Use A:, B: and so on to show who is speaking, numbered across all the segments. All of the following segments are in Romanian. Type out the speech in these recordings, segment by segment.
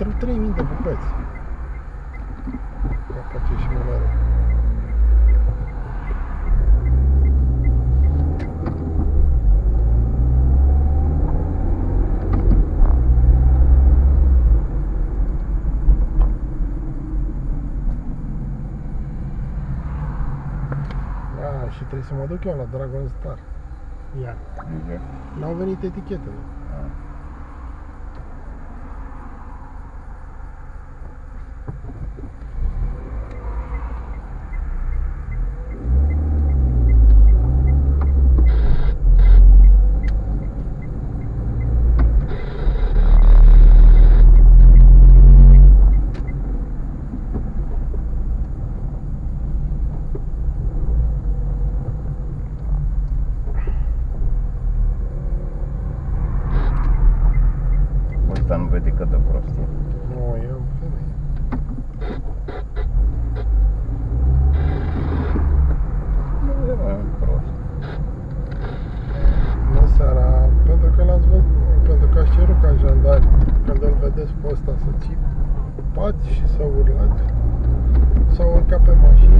A: Pentru 3000 de bucăți. Va face și mânare. Da, și trebuie să mă duc eu la Dragon Star. Ia.
B: Adică,
A: N-au venit etichetele.
B: a, ăsta nu vede cât de prost e.
A: Nu, e o femeie.
B: Nu e mai prost.
A: Bună seara, pentru că l-ați văzut, pentru că ați cerut ca jandari, când îl vedeți pe ăsta să țipați și să urlați, s-au urcat pe mașină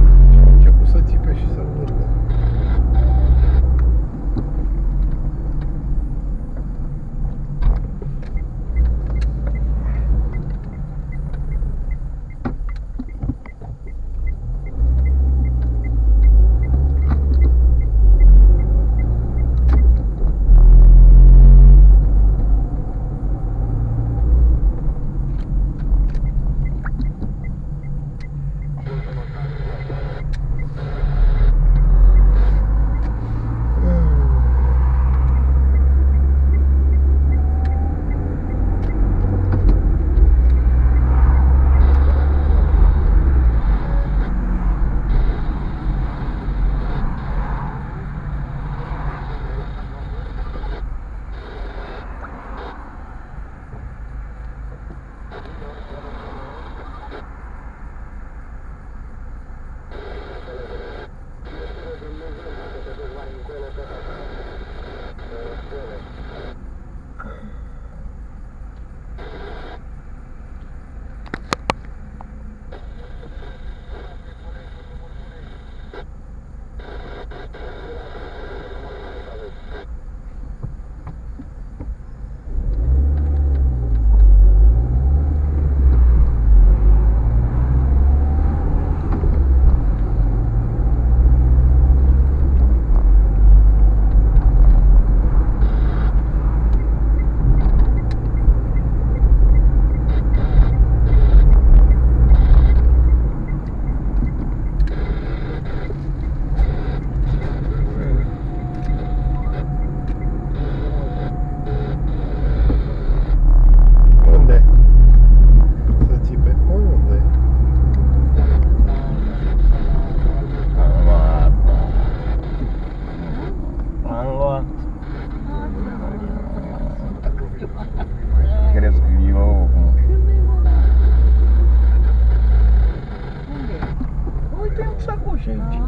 B: Uite, am sacoșă aici.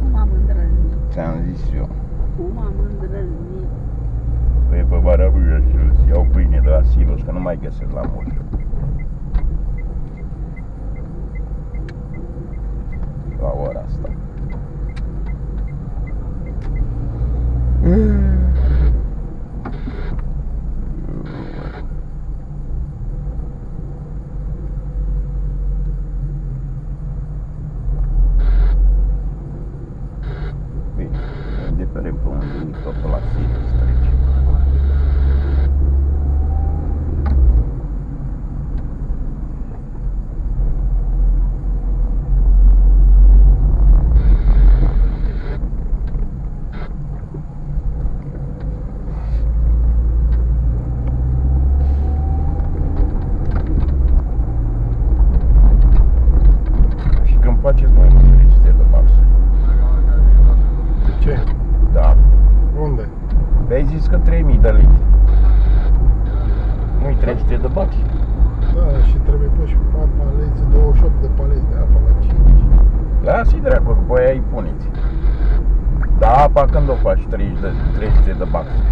C: Cum am îndrăznit?
B: Ți-am zis eu.
C: Cum am îndrăznit?
B: Păi pe Barabuia și îți iau pâine de la Silos, că nu mai găsesc la Moș. Indiferent pe unde e, totul la Silos trece. Și când faceți mai mult 300 de baxuri.
A: Ce?
B: Da.
A: Unde?
B: Păi ai zis că 3000 de litri. Nu-i 300 de baxuri.
A: Da, și trebuie pus și paleți, 28 de paleți de apă la 5.
B: Lasă-i dracu, că pe aia îi puneți. Da, apa când o faci 30 de, 300 de baxuri?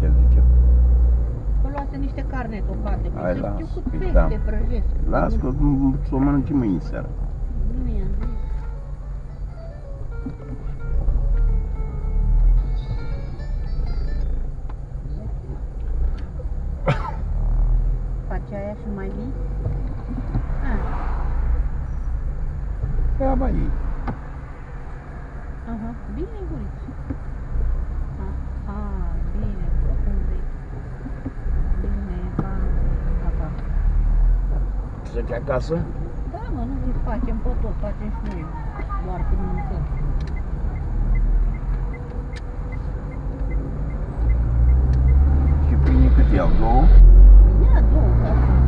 C: Ce zice? Că luase niște carne tocate,
B: că
C: știu cât pește
B: da.
C: prăjesc.
B: Las că o mănânci mâine seara. merge acasă?
C: Da, mă, nu zic, facem pe tot, facem și noi, doar când mâncăm.
B: Și pâine cât iau? Două?
C: Ia două,
A: da.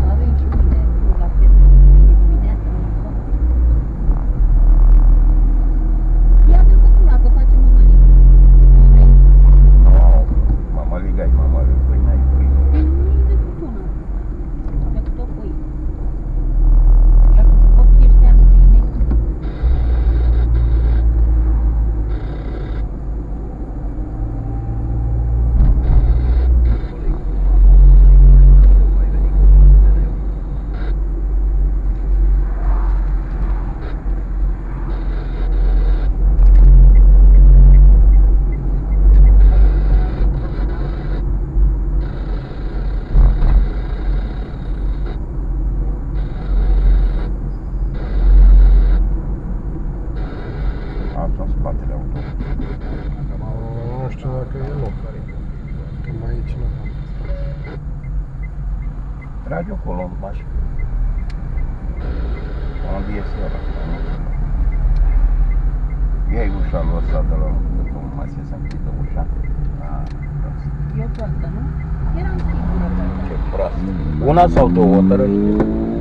A: știu dacă e loc. Că mai aici nu
B: Trage acolo în baș. Ia-i ușa lăsată de la locul mai se să închidă ușa. Ah,
C: e toată, nu? Era închidă.
B: Ce proastă. Una sau două, tărăște.